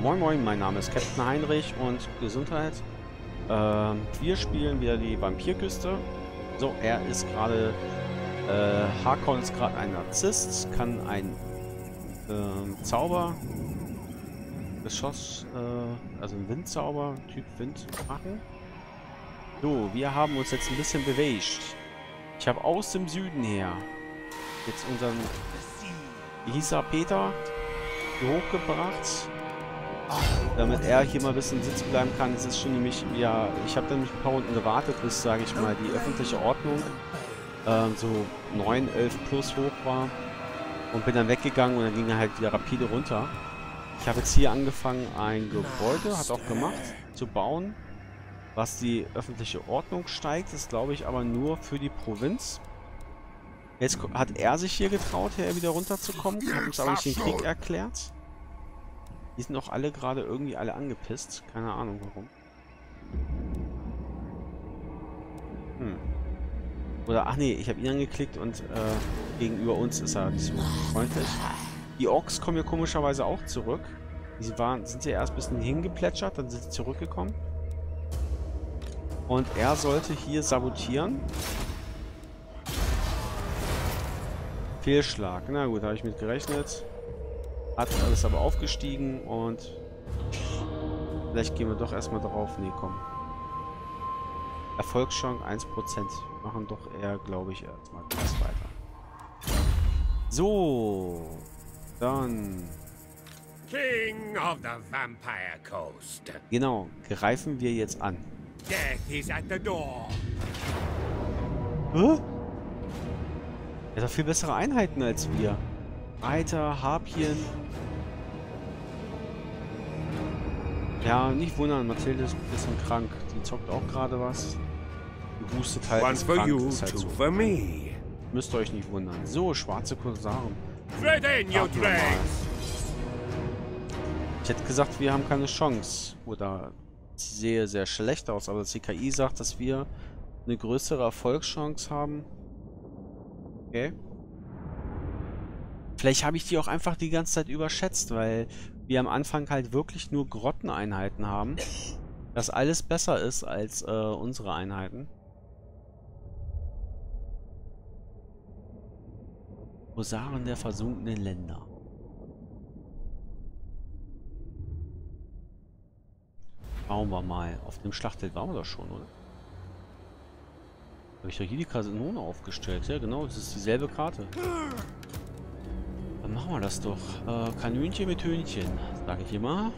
Moin Moin, mein Name ist Captain Heinrich und Gesundheit. Ähm, wir spielen wieder die Vampirküste. So, er ist gerade... Äh, Harkon ist gerade ein Narzisst, kann ein ähm, Zauber... Geschoss, äh, also ein Windzauber, Typ Wind machen. So, wir haben uns jetzt ein bisschen bewegt. Ich habe aus dem Süden her jetzt unseren, wie hieß er, Peter, hochgebracht damit er hier mal ein bisschen sitzen bleiben kann. Es ist schon nämlich, ja, ich habe nämlich ein paar Runden gewartet, bis, sage ich mal, die öffentliche Ordnung äh, so 9, 11 plus hoch war und bin dann weggegangen und dann ging er halt wieder rapide runter. Ich habe jetzt hier angefangen, ein Gebäude, hat auch gemacht, zu bauen, was die öffentliche Ordnung steigt. Das glaube ich aber nur für die Provinz. Jetzt hat er sich hier getraut, hier wieder runterzukommen, hat uns aber nicht den Krieg erklärt. Die sind auch alle gerade irgendwie alle angepisst. Keine Ahnung warum. Hm. Oder, ach nee, ich habe ihn angeklickt und äh, gegenüber uns ist er so freundlich. Die Orks kommen ja komischerweise auch zurück. Die waren, sind ja erst ein bisschen hingeplätschert, dann sind sie zurückgekommen. Und er sollte hier sabotieren. Fehlschlag. Na gut, habe ich mit gerechnet. Hat alles aber aufgestiegen und vielleicht gehen wir doch erstmal drauf. Nee, komm. Erfolgschance 1%. Wir machen doch eher, glaube ich, erstmal das weiter. So. Dann. King of the Vampire Coast. Genau, greifen wir jetzt an. Death is at the door. Hä? Er hat viel bessere Einheiten als wir. Reiter, Harpien. Ja, nicht wundern, Mathilde ist ein bisschen krank. Die zockt auch gerade was. Gehustet halt, One for krank, you, halt two so. for me. Müsst ihr euch nicht wundern. So, schwarze Korsaren. In, you. Ich hätte gesagt, wir haben keine Chance. Oder sehe sehr schlecht aus, aber das CKI sagt, dass wir eine größere Erfolgschance haben. Okay. Vielleicht habe ich die auch einfach die ganze Zeit überschätzt, weil wir am Anfang halt wirklich nur Grotteneinheiten haben. Das alles besser ist als äh, unsere Einheiten. Husaren der versunkenen Länder. Schauen wir mal. Auf dem Schlachtfeld waren wir doch schon, oder? Habe ich doch hier die Kanone aufgestellt. Ja, genau. Das ist dieselbe Karte. Dann machen wir das doch. Äh, Kanönchen mit Hühnchen, sage ich immer.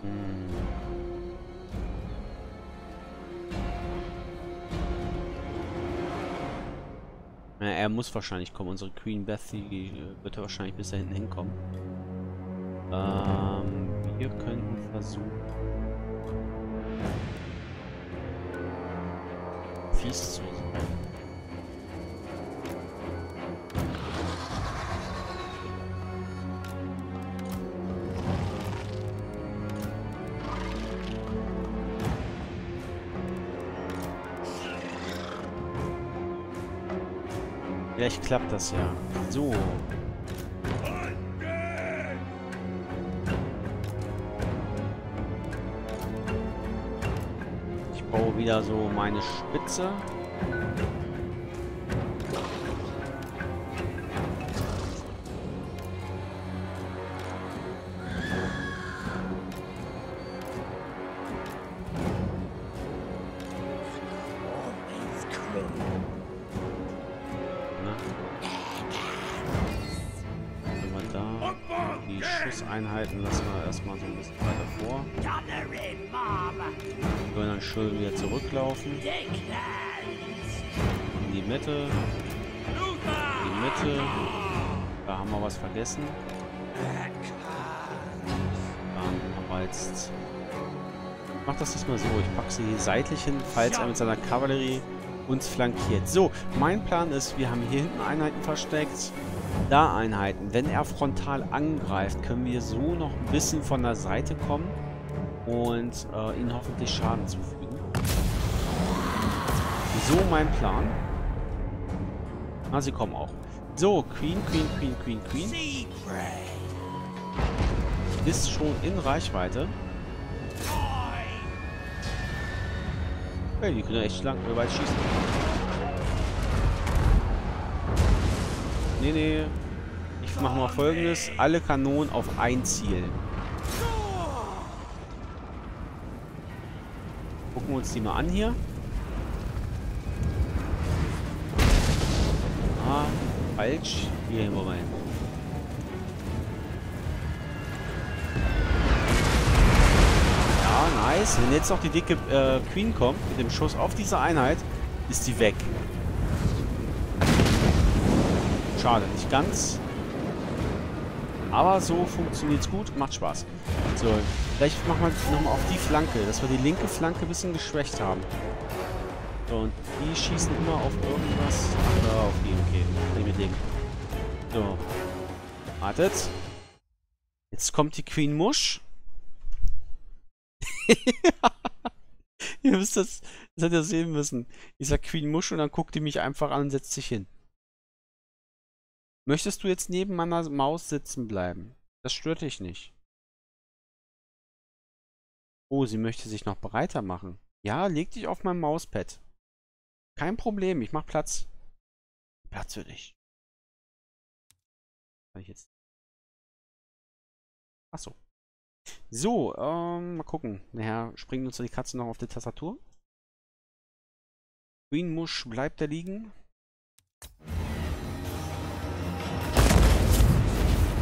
Hm. Ja, er muss wahrscheinlich kommen. Unsere Queen Beth, die äh, wird wahrscheinlich bis da hinten hinkommen. Ähm, wir könnten versuchen. Fies zu sein. Vielleicht klappt das ja. So. Ich baue wieder so meine Spitze. Da haben wir was vergessen. Dann haben wir jetzt... Ich mach das diesmal so. Ich packe sie hier seitlich hin, falls er mit seiner Kavallerie uns flankiert. So, mein Plan ist, wir haben hier hinten Einheiten versteckt. Da Einheiten. Wenn er frontal angreift, können wir so noch ein bisschen von der Seite kommen und äh, ihnen hoffentlich Schaden zufügen. So mein Plan. Ah, sie kommen auch. So, Queen, Queen, Queen, Queen, Queen. Ist schon in Reichweite. Hey, die können echt lang weit schießen. Nee, nee. Ich mache mal folgendes. Alle Kanonen auf ein Ziel. Gucken wir uns die mal an hier. Falsch. Hier, Moment. Ja, nice. Wenn jetzt noch die dicke äh, Queen kommt, mit dem Schuss auf diese Einheit, ist die weg. Schade, nicht ganz. Aber so funktioniert es gut, macht Spaß. So, vielleicht machen wir nochmal auf die Flanke, dass wir die linke Flanke ein bisschen geschwächt haben. Und die schießen immer auf irgendwas. Ach, ja, auf die, okay. Kann ich. So. Wartet. Jetzt kommt die Queen Mush. ihr müsst das, das hättet ihr sehen müssen. Ich sag Queen Mush und dann guckt die mich einfach an und setzt sich hin. Möchtest du jetzt neben meiner Maus sitzen bleiben? Das stört dich nicht. Oh, sie möchte sich noch breiter machen. Ja, leg dich auf mein Mauspad. Kein Problem, ich mach Platz. Platz für dich. Ich jetzt. Achso. So, ähm, mal gucken. Nachher springen uns die Katze noch auf die Tastatur. Queen Mush bleibt da liegen.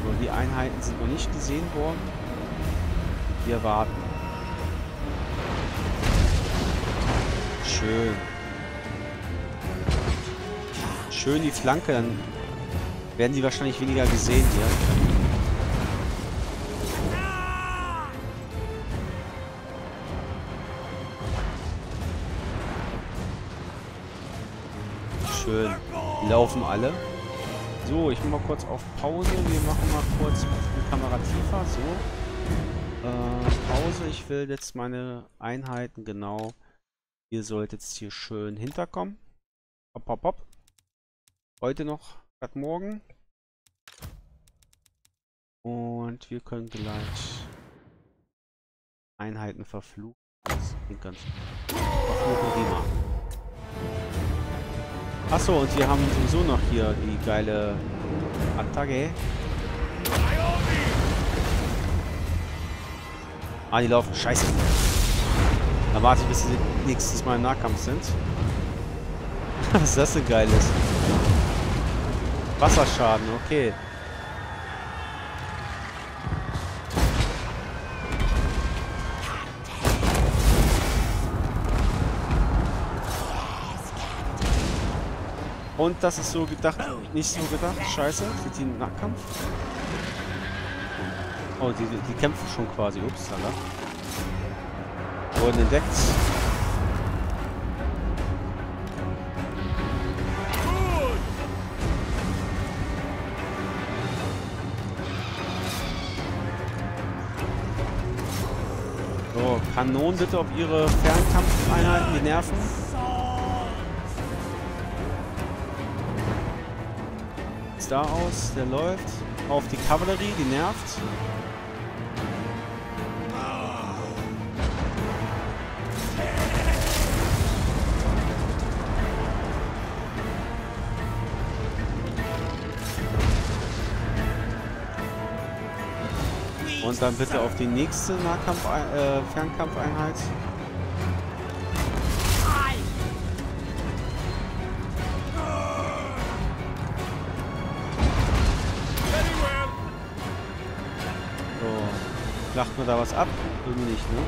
So, die Einheiten sind noch nicht gesehen worden. Wir warten. Schön. Schön die Flanke, dann werden die wahrscheinlich weniger gesehen hier. Schön. Laufen alle. So, ich mache mal kurz auf Pause. Wir machen mal kurz die Kamera tiefer. So. Äh, Pause. Ich will jetzt meine Einheiten genau. Ihr sollt jetzt hier schön hinterkommen. Hopp, hopp, hopp. Heute noch, statt morgen. Und wir können gleich Einheiten verfluchen. Das klingt ganz Verfluchen die. Achso, und wir haben sowieso noch hier die geile Attacke. Ah, die laufen. Scheiße. Da warte ich, bis sie nächstes Mal im Nahkampf sind. Was ist das denn Geiles? Wasserschaden, okay. Und das ist so gedacht, nicht so gedacht. Scheiße, sind die im Nahkampf? Oh, die, die kämpfen schon quasi. Ups, Alter. Wurden entdeckt. Kanonen bitte auf ihre Fernkampfeinheiten, die nerven. Sieht's da aus, der läuft. Auf die Kavallerie, die nervt. Und dann bitte auf die nächste Nahkampf äh, Fernkampfeinheit. So. Flacht man da was ab? Irgendwie nicht, ne?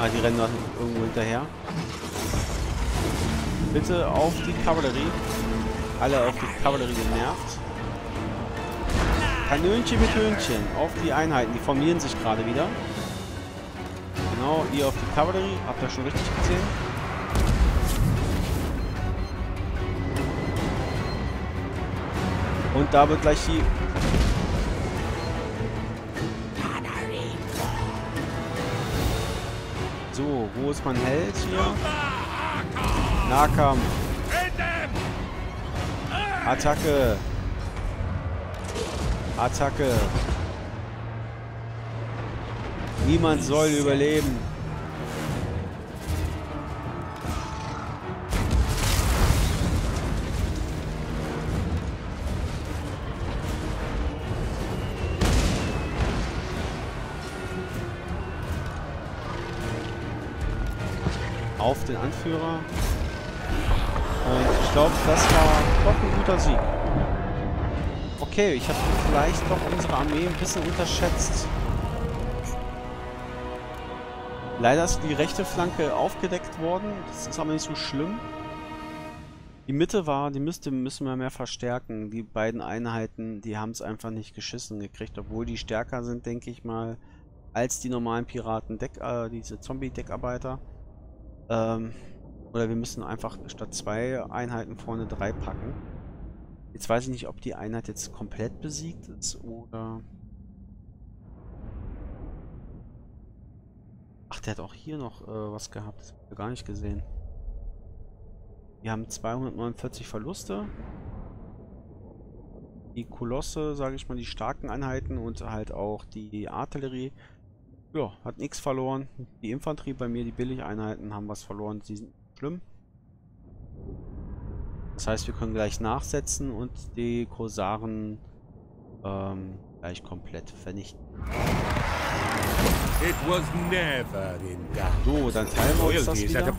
Ah, die rennen da irgendwo hinterher. Bitte auf die Kavallerie. Alle auf die Kavallerie genervt. Kanönchen mit Hühnchen auf die Einheiten. Die formieren sich gerade wieder. Genau, ihr auf die Kavallerie. Habt ihr schon richtig gesehen? Und da wird gleich die... So, wo ist mein Held hier? Nahkampf. Attacke. Attacke. Niemand soll überleben. Auf den Anführer. Und ich glaube, das war doch ein guter Sieg. Okay, ich habe vielleicht doch unsere Armee ein bisschen unterschätzt. Leider ist die rechte Flanke aufgedeckt worden. Das ist aber nicht so schlimm. Die Mitte war, die müsste, müssen wir mehr verstärken. Die beiden Einheiten, die haben es einfach nicht geschissen gekriegt, obwohl die stärker sind, denke ich mal, als die normalen Piraten, Deck, äh, diese Zombie-Deckarbeiter. Ähm, oder wir müssen einfach statt zwei Einheiten vorne drei packen. Jetzt weiß ich nicht, ob die Einheit jetzt komplett besiegt ist oder... Ach, der hat auch hier noch äh, was gehabt. Das haben wir gar nicht gesehen. Wir haben 249 Verluste. Die Kolosse, sage ich mal, die starken Einheiten und halt auch die Artillerie. Ja, hat nichts verloren. Die Infanterie bei mir, die Billigeinheiten, haben was verloren. Die sind schlimm. Das heißt, wir können gleich nachsetzen und die Korsaren ähm, gleich komplett vernichten. It was never in doubt. So, dann teilen wir uns das wieder.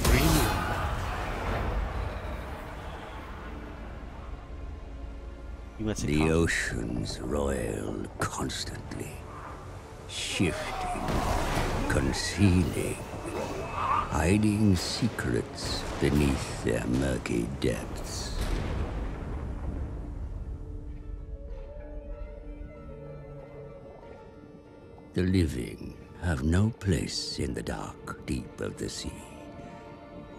The oceans roil constantly, shifting, concealing, hiding secrets beneath their murky depths. The living have no place in the dark deep of the sea.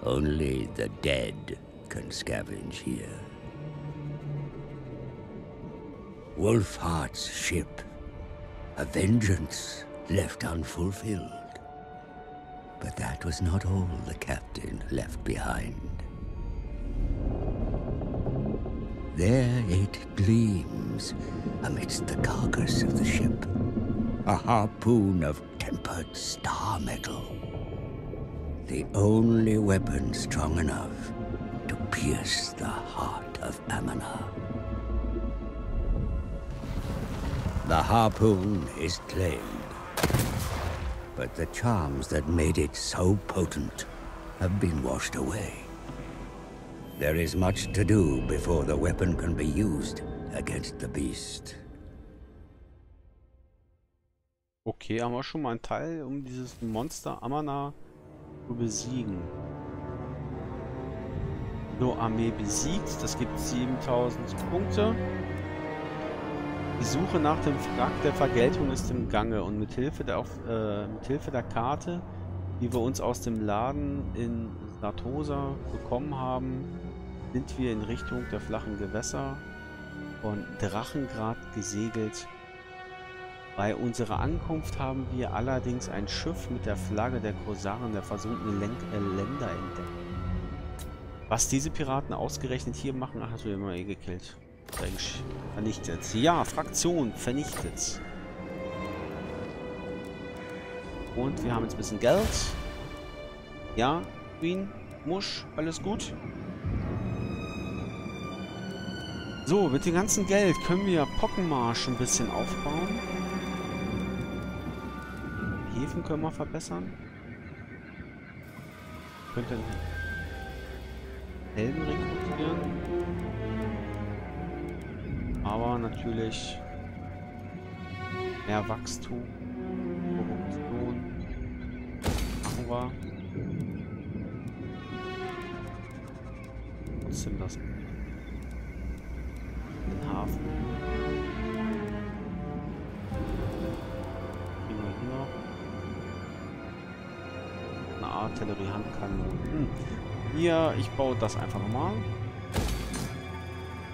Only the dead can scavenge here. Wolfheart's ship. A vengeance left unfulfilled. Was not all the captain left behind. There it gleams amidst the carcass of the ship. A harpoon of tempered star metal. The only weapon strong enough to pierce the heart of Amana. The harpoon is claimed. But the charms that made it so potent have been washed away. There is much to do before the weapon can be used against the beast. Okay, haben wir schon mal einen Teil, um dieses Monster Amana zu besiegen. So, Armee besiegt. Das gibt 7000 Punkte. Die Suche nach dem Wrack der Vergeltung ist im Gange und mit Hilfe der, äh, mit Hilfe der Karte, die wir uns aus dem Laden in Sartosa bekommen haben, sind wir in Richtung der flachen Gewässer von Drachengrad gesegelt. Bei unserer Ankunft haben wir allerdings ein Schiff mit der Flagge der Korsaren der versunkenen Len äh, Länder entdeckt. Was diese Piraten ausgerechnet hier machen, ach, du ja mal eh gekillt. Eigentlich vernichtet. Ja, Fraktion vernichtet. Und wir haben jetzt ein bisschen Geld. Ja, Queen, Musch, alles gut. So, mit dem ganzen Geld können wir Pockenmarsch ein bisschen aufbauen. Häfen können wir verbessern. Könnten Helden rekrutieren. Aber natürlich mehr Wachstum, Korruption. Machen wir. Trotzdem das. Den Hafen. Kriegen wir hier noch. Eine Artilleriehandkanone. Hm. Hier, ich baue das einfach nochmal.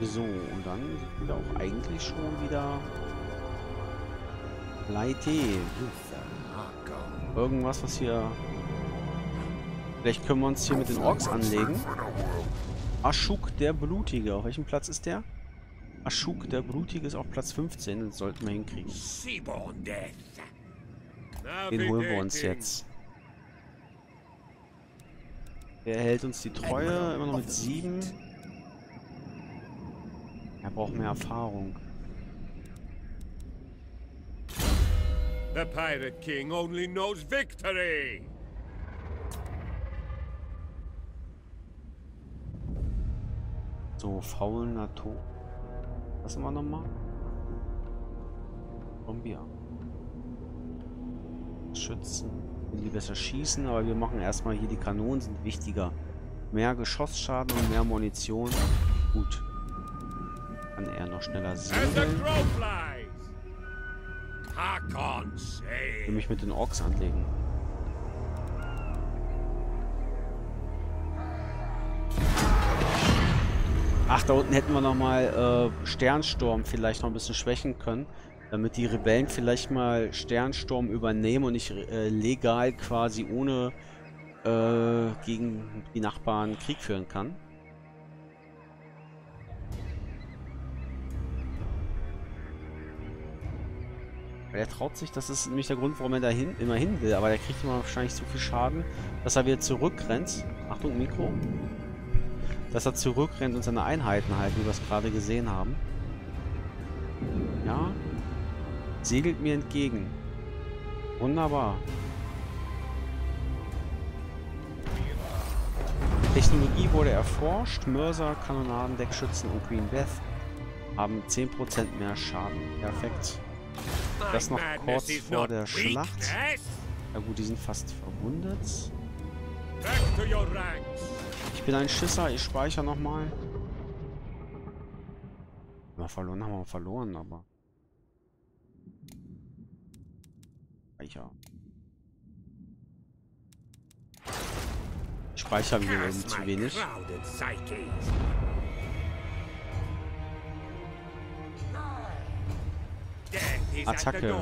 So, und dann sind wir auch eigentlich schon wieder Leite. Irgendwas, was hier... Vielleicht können wir uns hier mit den Orks anlegen. Aschuk der Blutige. Auf welchem Platz ist der? Aschuk, der Blutige, ist auf Platz 15. Das sollten wir hinkriegen. Den holen wir uns jetzt. Der hält uns die Treue, immer noch mit 7. Er braucht mehr Erfahrung. The Pirate King only knows victory! So, fauler Tod. Was haben wir nochmal? Zombie. Schützen. Wenn die besser schießen, aber wir machen erstmal hier die Kanonen sind wichtiger. Mehr Geschossschaden und mehr Munition. Gut. Kann er noch schneller segeln. Hakon Ich will mich mit den Orks anlegen. Ach, da unten hätten wir nochmal äh, Sternsturm vielleicht noch ein bisschen schwächen können. Damit die Rebellen vielleicht mal Sternsturm übernehmen und ich äh, legal quasi ohne äh, gegen die Nachbarn Krieg führen kann. Weil er traut sich, das ist nämlich der Grund, warum er dahin immer hin will, aber der kriegt immer wahrscheinlich so viel Schaden, dass er wieder zurückrennt. Achtung, Mikro. Dass er zurückrennt und seine Einheiten halt, wie wir es gerade gesehen haben. Ja. Segelt mir entgegen. Wunderbar. Technologie wurde erforscht. Mörser, Kanonaden, Deckschützen und Queen Beth haben 10% mehr Schaden. Perfekt. Das noch kurz vor der Schlacht. Ja gut, die sind fast verwundet. Ich bin ein Schisser, ich speichere nochmal. Mal verloren haben wir verloren, aber. Speicher. Wieder irgendwie Curse zu wenig. Attacke.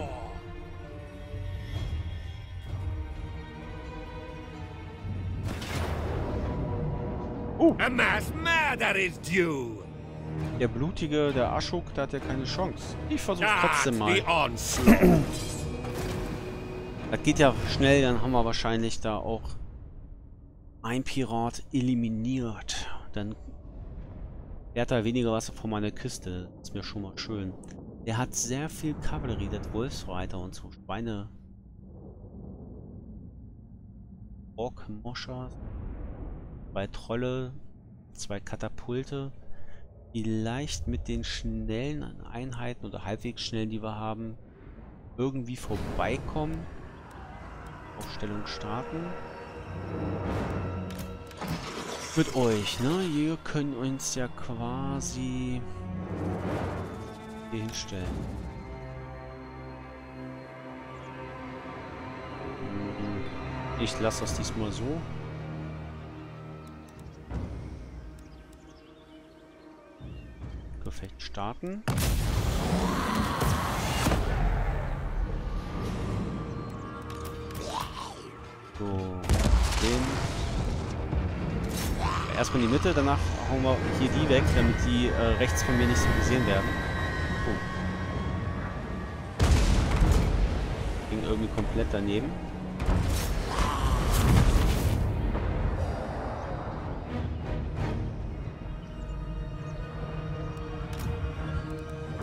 due. Der Blutige, der Aschuk, der hat ja keine Chance. Ich versuche trotzdem mal. Das geht ja schnell, dann haben wir wahrscheinlich da auch ein Pirat eliminiert. Dann er weniger Wasser vor meine Küste. Das ist mir schon mal schön. Der hat sehr viel Kavallerie, der Wolfsreiter und so Schweine. Orkmoscher. Zwei Trolle, zwei Katapulte. Vielleicht mit den schnellen Einheiten oder halbwegs schnellen, die wir haben, irgendwie vorbeikommen. Aufstellung starten. Mit euch, ne? Ihr könnt uns ja quasi hier hinstellen. Ich lasse das diesmal so. Gefecht starten. So, den. Erstmal in die Mitte, danach hauen wir hier die weg, damit die äh, rechts von mir nicht so gesehen werden. Irgendwie komplett daneben.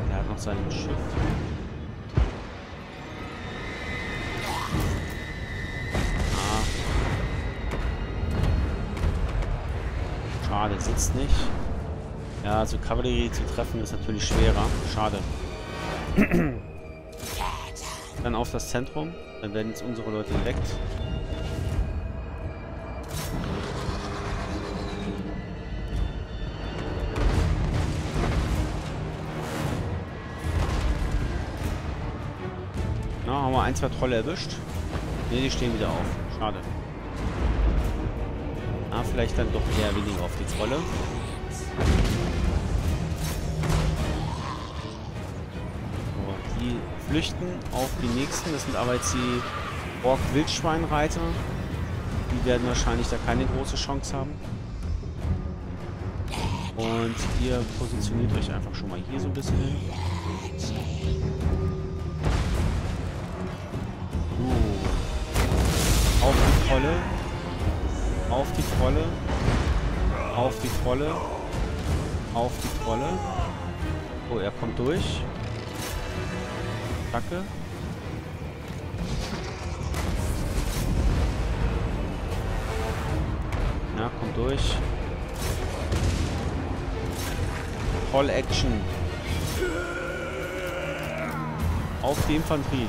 Der hat noch sein Schiff. Ah. Schade, sitzt nicht. Ja, also Kavallerie zu treffen ist natürlich schwerer. Schade. Dann auf das Zentrum. Dann werden jetzt unsere Leute direkt. Na, haben wir ein, zwei Trolle erwischt. Ne, die stehen wieder auf. Schade. Ah, vielleicht dann doch eher weniger auf die Trolle. Flüchten auf die nächsten. Das sind aber jetzt die Ork-Wildschweinreiter. Die werden wahrscheinlich da keine große Chance haben. Und ihr positioniert euch einfach schon mal hier so ein bisschen hin. So. Auf die Trolle. Auf die Trolle. Auf die Trolle. Auf die Trolle. Oh, er kommt durch. Attacke. Ja, kommt durch. Voll Action. Auf die Infanterie.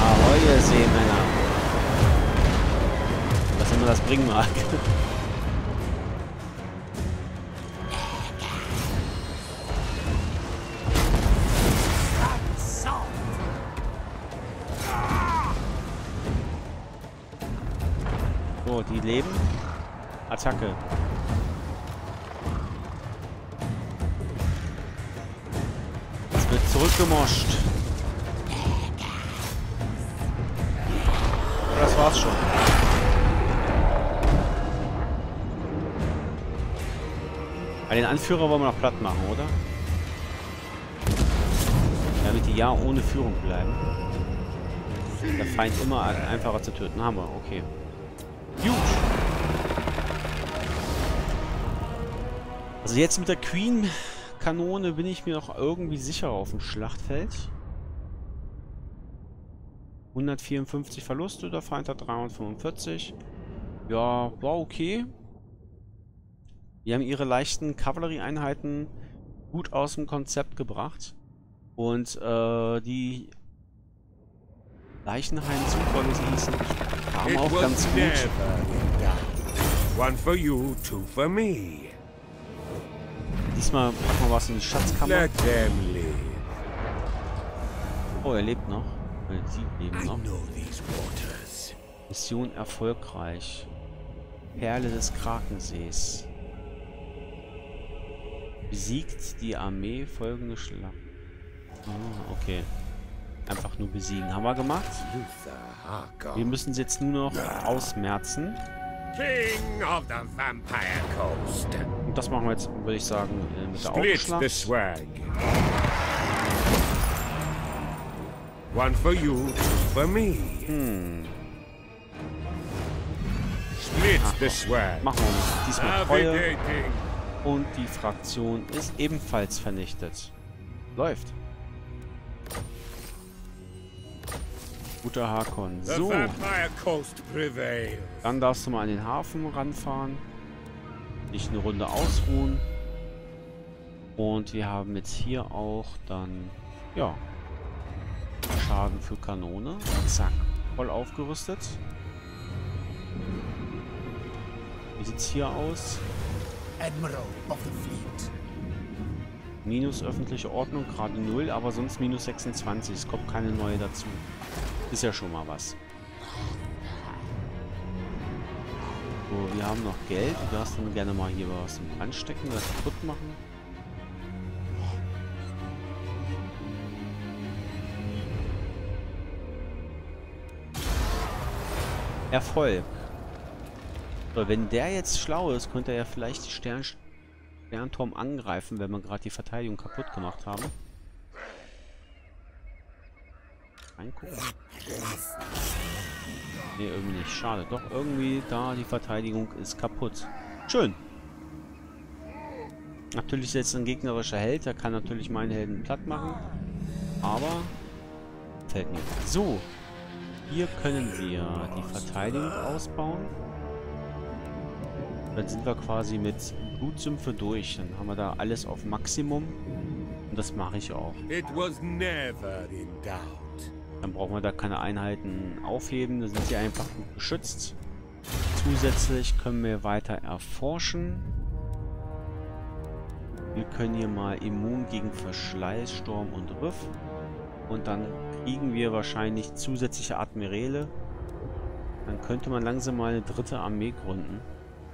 Ahoi, ihr Seemänner. Was immer das bringen mag. So, die leben. Attacke. Es wird zurückgemoscht. War's schon. Bei den Anführer wollen wir noch platt machen, oder? Damit die ja ohne Führung bleiben. Der Feind immer einfacher zu töten. Haben wir, okay. Gut. Also jetzt mit der Queen-Kanone bin ich mir noch irgendwie sicher auf dem Schlachtfeld. 154 Verluste, der Feind hat 345. Ja, war okay. Die haben ihre leichten Kavallerieeinheiten gut aus dem Konzept gebracht. Und äh, die sie hießen, kamen auch ganz gut. One for you, two for me. Diesmal machen wir was in die Schatzkammer. Oh, er lebt noch. Sie leben noch. Mission erfolgreich. Perle des Krakensees. Besiegt die Armee folgende Schlacht. Ah, okay. Einfach nur besiegen. Haben wir gemacht. Wir müssen sie jetzt nur noch ausmerzen. King of the Vampire Coast. Und das machen wir jetzt, würde ich sagen, äh, mit der Split the Aufschlag. swag. One for you, two for me. Hm. Split the swag. Machen wir diesmal Treue. Und die Fraktion ist ebenfalls vernichtet. Läuft. Guter Hakon. So, dann darfst du mal an den Hafen ranfahren. Dich eine Runde ausruhen. Und wir haben jetzt hier auch dann, ja, Schaden für Kanone. Zack, voll aufgerüstet. Wie sieht's hier aus? Admiral of the Fleet. Minus öffentliche Ordnung, gerade 0, aber sonst minus 26. Es kommt keine neue dazu. Ist ja schon mal was. So, wir haben noch Geld. Du darfst dann gerne mal hier was im Brand stecken, das kaputt machen. Erfolg. So, wenn der jetzt schlau ist, könnte er ja vielleicht die Stern Sternturm angreifen, wenn wir gerade die Verteidigung kaputt gemacht haben. Reingucken. Nee, irgendwie nicht. Schade. Doch, irgendwie da die Verteidigung ist kaputt. Schön. Natürlich ist jetzt ein gegnerischer Held. Der kann natürlich meinen Helden platt machen. Aber fällt mir. So. Hier können wir die Verteidigung ausbauen. Dann sind wir quasi mit Blutsümpfe durch. Dann haben wir da alles auf Maximum. Und das mache ich auch. Dann brauchen wir da keine Einheiten aufheben. Da sind sie einfach gut geschützt. Zusätzlich können wir weiter erforschen. Wir können hier mal immun gegen Verschleiß, Sturm und Riff. Und dann kriegen wir wahrscheinlich zusätzliche Admiräle. Dann könnte man langsam mal eine dritte Armee gründen,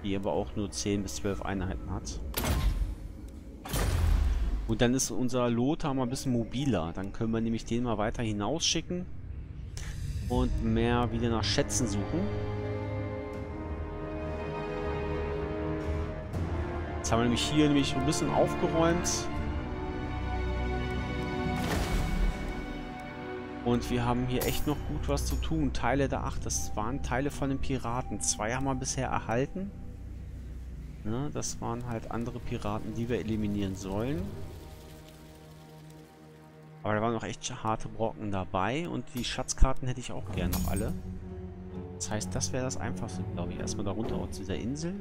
die aber auch nur 10 bis 12 Einheiten hat. Und dann ist unser Lothar mal ein bisschen mobiler. Dann können wir nämlich den mal weiter hinausschicken und mehr wieder nach Schätzen suchen. Jetzt haben wir nämlich hier nämlich ein bisschen aufgeräumt. Und wir haben hier echt noch gut was zu tun. Teile der 8, das waren Teile von den Piraten. Zwei haben wir bisher erhalten. Ne, das waren halt andere Piraten, die wir eliminieren sollen. Aber da waren noch echt harte Brocken dabei. Und die Schatzkarten hätte ich auch gern noch alle. Das heißt, das wäre das Einfachste, glaube ich. Erstmal da runter aus dieser Insel.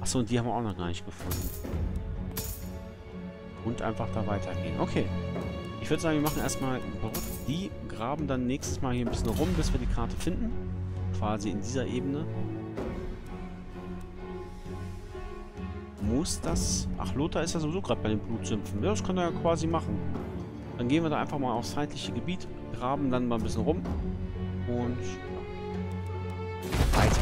Achso, und die haben wir auch noch gar nicht gefunden. Und einfach da weitergehen. Okay. Ich würde sagen, wir machen erstmal die graben dann nächstes Mal hier ein bisschen rum, bis wir die Karte finden. Quasi in dieser Ebene. Muss das... Ach, Lothar ist ja sowieso gerade bei den Blutsümpfen. Ja, das kann er ja quasi machen. Dann gehen wir da einfach mal aufs feindliche Gebiet, graben dann mal ein bisschen rum und weiter.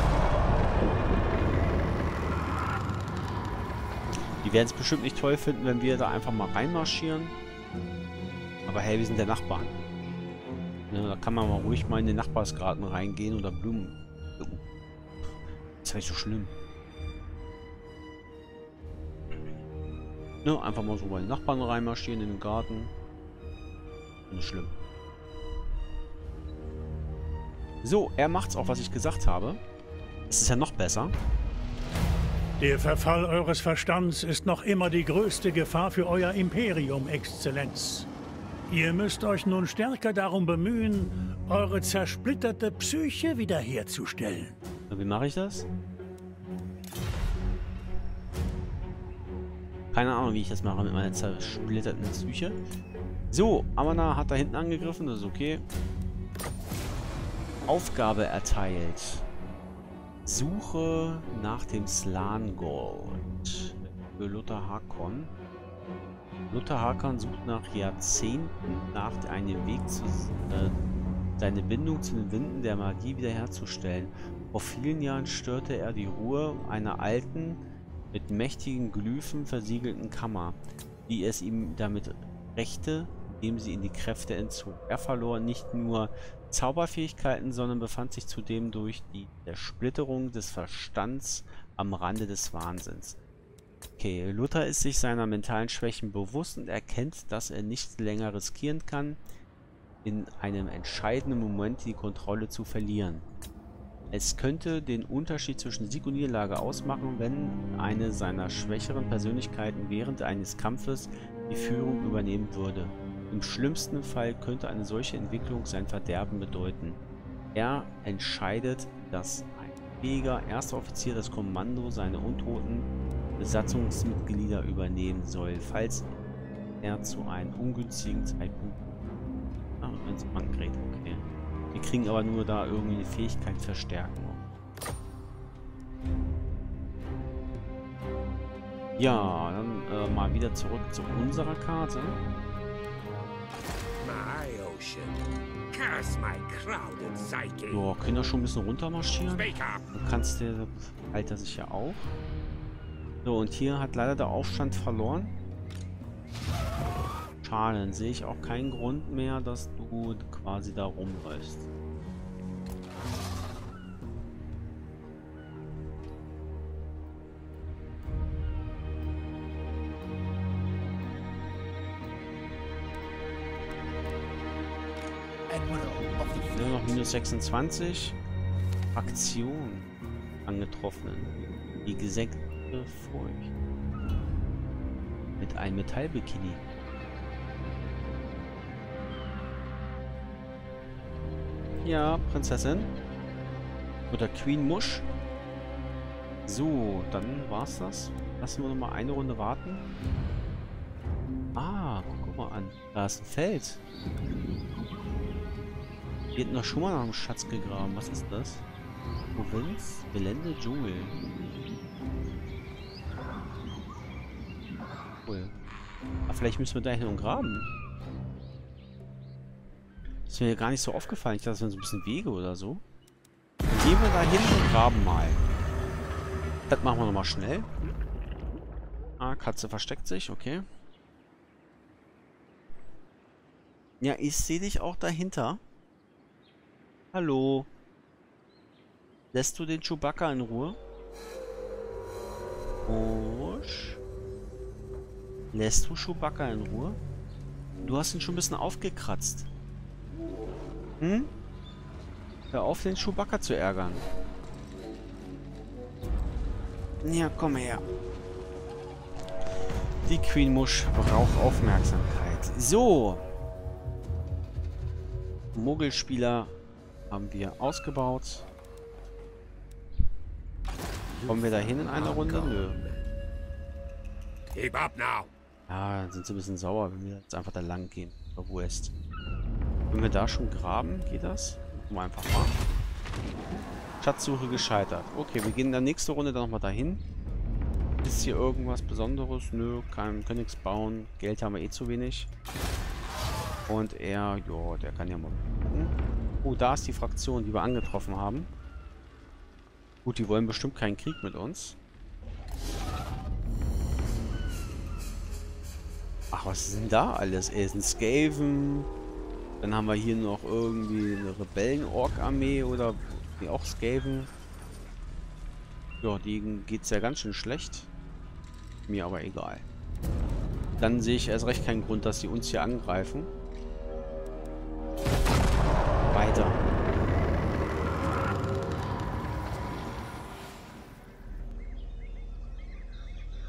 Die werden es bestimmt nicht toll finden, wenn wir da einfach mal reinmarschieren. Aber hey, wir sind der Nachbarn. Ja, da kann man mal ruhig mal in den Nachbarsgarten reingehen oder Blumen. Ist ja nicht so schlimm. Ne, einfach mal so bei den Nachbarn reinmarschieren in den Garten. Nicht schlimm. So, er macht's auch, was ich gesagt habe. Es ist ja noch besser. Der Verfall eures Verstands ist noch immer die größte Gefahr für euer Imperium, Exzellenz. Ihr müsst euch nun stärker darum bemühen, eure zersplitterte Psyche wiederherzustellen. Wie mache ich das? Keine Ahnung, wie ich das mache mit meiner zersplitterten Psyche. So, Amana hat da hinten angegriffen, das ist okay. Aufgabe erteilt. Suche nach dem Slangold. Für Luther Hakon. Luther Hakon sucht nach Jahrzehnten nach einem Weg zu äh, seine Bindung zu den Winden der Magie wiederherzustellen. Vor vielen Jahren störte er die Ruhe einer alten, mit mächtigen Glyphen versiegelten Kammer, die es ihm damit rächte, indem sie in die Kräfte entzog. Er verlor nicht nur Zauberfähigkeiten, sondern befand sich zudem durch die Zersplitterung des Verstands am Rande des Wahnsinns. Okay, Luther ist sich seiner mentalen Schwächen bewusst und erkennt, dass er nicht länger riskieren kann, in einem entscheidenden Moment die Kontrolle zu verlieren. Es könnte den Unterschied zwischen Sieg und Niederlage ausmachen, wenn eine seiner schwächeren Persönlichkeiten während eines Kampfes die Führung übernehmen würde. Im schlimmsten Fall könnte eine solche Entwicklung sein Verderben bedeuten. Er entscheidet, dass ein fähiger erster Offizier das Kommando seiner untoten Besatzungsmitglieder übernehmen soll, falls er zu einem ungünstigen Zeitpunkt... Ah, ins Bankgerät, okay. Wir kriegen aber nur da irgendwie eine Fähigkeit verstärken. Ja, dann äh, mal wieder zurück zu unserer Karte. So, können wir schon ein bisschen runter marschieren? Dann kannst du, hält er sich ja auch. So, und hier hat leider der Aufstand verloren. Schade, dann sehe ich auch keinen Grund mehr, dass du quasi da rumläufst. Nur noch minus 26. Aktion angetroffen. Die gesenkte Furcht. Mit einem Metallbikini. Ja, Prinzessin. Oder Queen Mush. So, dann war's das. Lassen wir noch mal eine Runde warten. Ah, guck mal an. Da ist ein Feld. Wir hätten doch schon mal nach einem Schatz gegraben. Was ist das? Provinz, Gelände, Dschungel. Vielleicht müssen wir da hin und graben. Ist mir gar nicht so aufgefallen. Ich dachte, das wären so ein bisschen Wege oder so. Dann gehen wir da hin und graben mal. Das machen wir nochmal schnell. Ah, Katze versteckt sich, okay. Ja, ich sehe dich auch dahinter. Hallo. Lässt du den Chewbacca in Ruhe? Busch. Lässt du Chewbacca in Ruhe? Du hast ihn schon ein bisschen aufgekratzt. Hm? Hör auf, den Chewbacca zu ärgern. Ja, komm her. Die Queen Mush braucht Aufmerksamkeit. So. Muggelspieler haben wir ausgebaut. Kommen wir da hin in einer Runde? Nö. Keep up now. Ja, dann sind sie ein bisschen sauer, wenn wir jetzt einfach da lang gehen. West. Wenn wir da schon graben, geht das? Gucken wir einfach mal. Schatzsuche gescheitert. Okay, wir gehen in der nächsten Runde dann nochmal dahin. Ist hier irgendwas Besonderes? Nö, kann, können nichts bauen. Geld haben wir eh zu wenig. Und er, ja, der kann ja mal gucken. Oh, da ist die Fraktion, die wir angetroffen haben. Gut, die wollen bestimmt keinen Krieg mit uns. Ach, was ist denn da alles? Ist ein Skaven. Dann haben wir hier noch irgendwie eine Rebellen-Ork-Armee oder die auch Skaven. Ja, denen geht es ja ganz schön schlecht. Mir aber egal. Dann sehe ich erst recht keinen Grund, dass sie uns hier angreifen. Weiter.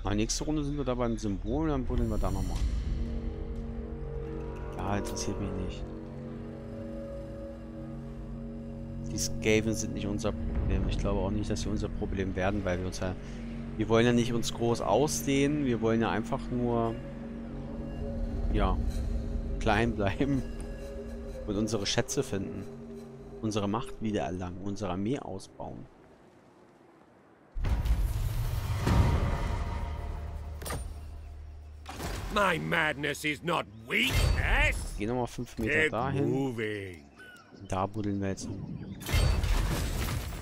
Na, nächste Runde sind wir da beim Symbol, dann buddeln wir da nochmal. Ja, interessiert mich nicht. Die Skaven sind nicht unser Problem. Ich glaube auch nicht, dass sie unser Problem werden, weil wir uns ja... Wir wollen ja nicht uns groß ausdehnen. Wir wollen ja einfach nur... Ja. Klein bleiben. Und unsere Schätze finden. Unsere Macht wiedererlangen. Unsere Armee ausbauen. My madness is not weakness. Gehen nochmal 5 Meter Keep dahin. moving. Da buddeln wir jetzt.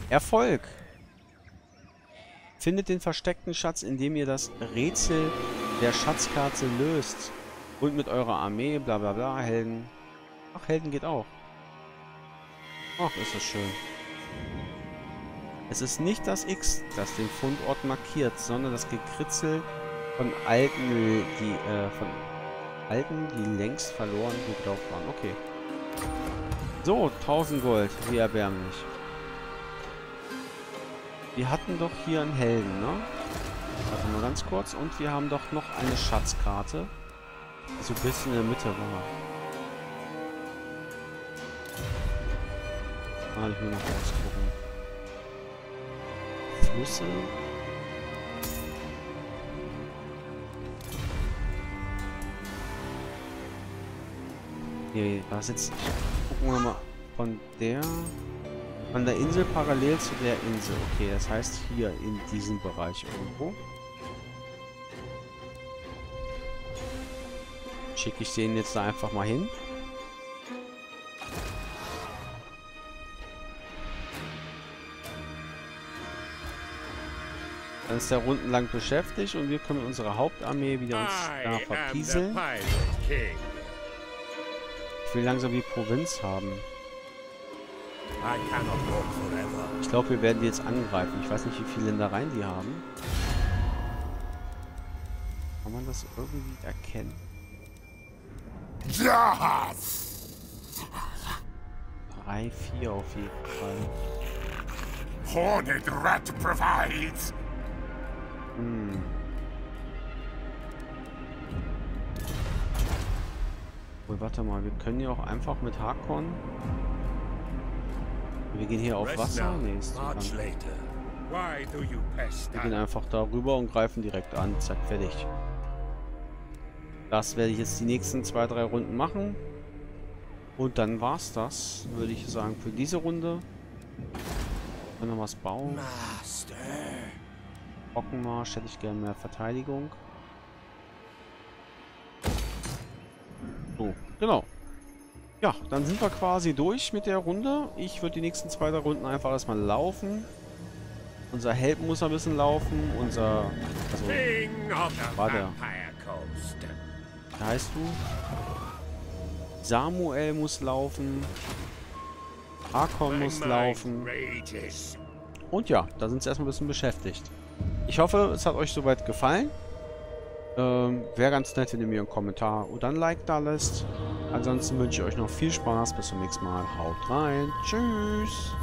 Erfolg! Findet den versteckten Schatz, indem ihr das Rätsel der Schatzkarte löst. Und mit eurer Armee, bla bla bla, Helden. Ach, Helden geht auch. Ach, ist das schön. Es ist nicht das X, das den Fundort markiert, sondern das Gekritzel von Alten, die, äh, von Alten, die längst verloren geglaubt waren. Okay. So, 1000 Gold. Wie erbärmlich. Wir hatten doch hier einen Helden, ne? Warte mal ganz kurz. Und wir haben doch noch eine Schatzkarte. Die so ein bisschen in der Mitte war. Ah, ich will noch rausgucken. Flüsse. Hier, da ist jetzt. Gucken wir mal von der. Von der Insel parallel zu der Insel. Okay, das heißt hier in diesem Bereich irgendwo. Schicke ich den jetzt da einfach mal hin. Dann ist der rundenlang beschäftigt und wir können mit unserer Hauptarmee wieder uns da verpieseln. Will langsam die Provinz haben. Ich glaube, wir werden die jetzt angreifen. Ich weiß nicht, wie viele Ländereien die haben. Kann man das irgendwie erkennen? Drei, vier auf jeden Fall. Horned rat provides. Hm. Wohl, warte mal, wir können ja auch einfach mit Hakon. Wir gehen hier auf Wasser? Nee, ist Wir gehen einfach darüber und greifen direkt an. Zack, fertig. Das werde ich jetzt die nächsten zwei, drei Runden machen. Und dann war's das, würde ich sagen, für diese Runde. Können wir was bauen? Master. Trockenmarsch hätte ich gerne mehr Verteidigung. Genau. Ja, dann sind wir quasi durch mit der Runde. Ich würde die nächsten zwei, drei Runden einfach erstmal laufen. Unser Held muss ein bisschen laufen. Unser... Also. Vampire Coast. wie heißt du? Samuel muss laufen. Hakon muss laufen. Und ja, da sind sie erstmal ein bisschen beschäftigt. Ich hoffe, es hat euch soweit gefallen. Ähm, Wäre ganz nett, wenn ihr mir einen Kommentar oder ein Like da lässt. Ansonsten wünsche ich euch noch viel Spaß. Bis zum nächsten Mal. Haut rein. Tschüss.